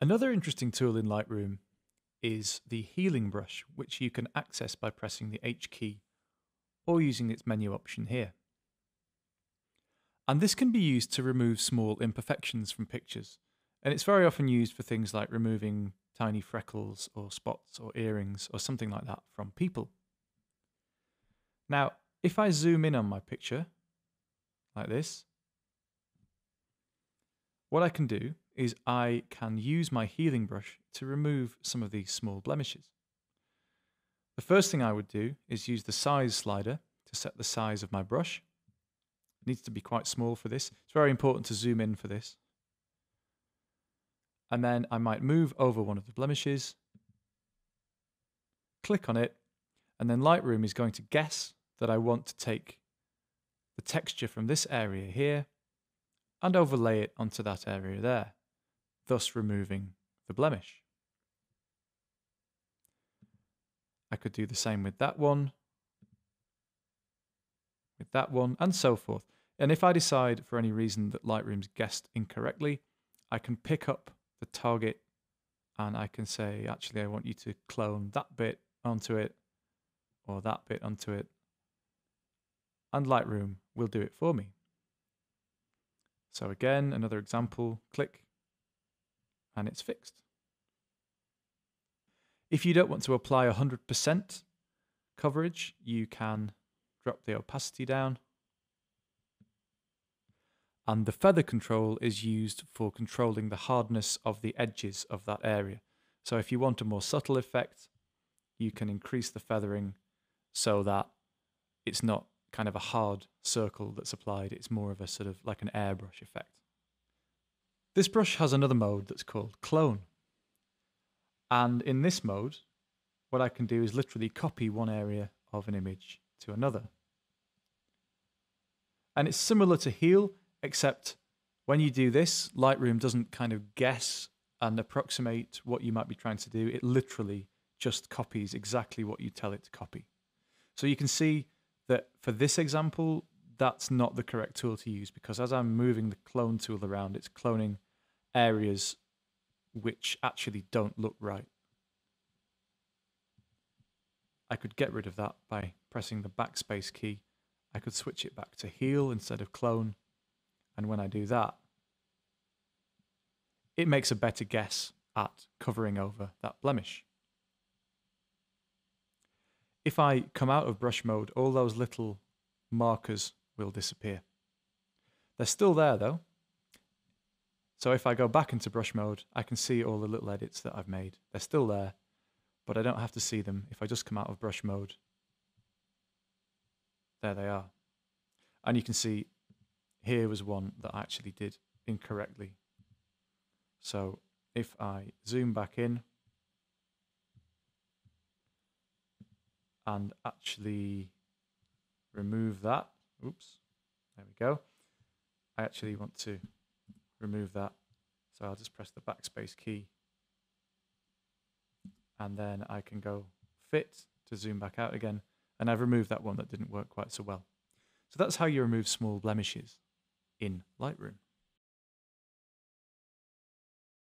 Another interesting tool in Lightroom is the healing brush, which you can access by pressing the H key or using its menu option here. And this can be used to remove small imperfections from pictures, and it's very often used for things like removing tiny freckles or spots or earrings or something like that from people. Now, if I zoom in on my picture, like this, what I can do is I can use my healing brush to remove some of these small blemishes. The first thing I would do is use the size slider to set the size of my brush. It needs to be quite small for this. It's very important to zoom in for this. And then I might move over one of the blemishes, click on it, and then Lightroom is going to guess that I want to take the texture from this area here and overlay it onto that area there, thus removing the blemish. I could do the same with that one, with that one, and so forth. And if I decide for any reason that Lightroom's guessed incorrectly, I can pick up the target and I can say, actually, I want you to clone that bit onto it or that bit onto it. And Lightroom will do it for me. So again, another example, click, and it's fixed. If you don't want to apply 100% coverage, you can drop the opacity down. And the feather control is used for controlling the hardness of the edges of that area. So if you want a more subtle effect, you can increase the feathering so that it's not kind of a hard circle that's applied. It's more of a sort of like an airbrush effect. This brush has another mode that's called clone. And in this mode, what I can do is literally copy one area of an image to another. And it's similar to heal, except when you do this, Lightroom doesn't kind of guess and approximate what you might be trying to do. It literally just copies exactly what you tell it to copy. So you can see that for this example, that's not the correct tool to use because as I'm moving the clone tool around, it's cloning areas which actually don't look right. I could get rid of that by pressing the backspace key. I could switch it back to heal instead of clone. And when I do that, it makes a better guess at covering over that blemish. If I come out of brush mode, all those little markers will disappear. They're still there though. So if I go back into brush mode, I can see all the little edits that I've made. They're still there, but I don't have to see them if I just come out of brush mode. There they are. And you can see here was one that I actually did incorrectly. So if I zoom back in, and actually remove that. Oops, there we go. I actually want to remove that. So I'll just press the backspace key and then I can go fit to zoom back out again. And I've removed that one that didn't work quite so well. So that's how you remove small blemishes in Lightroom.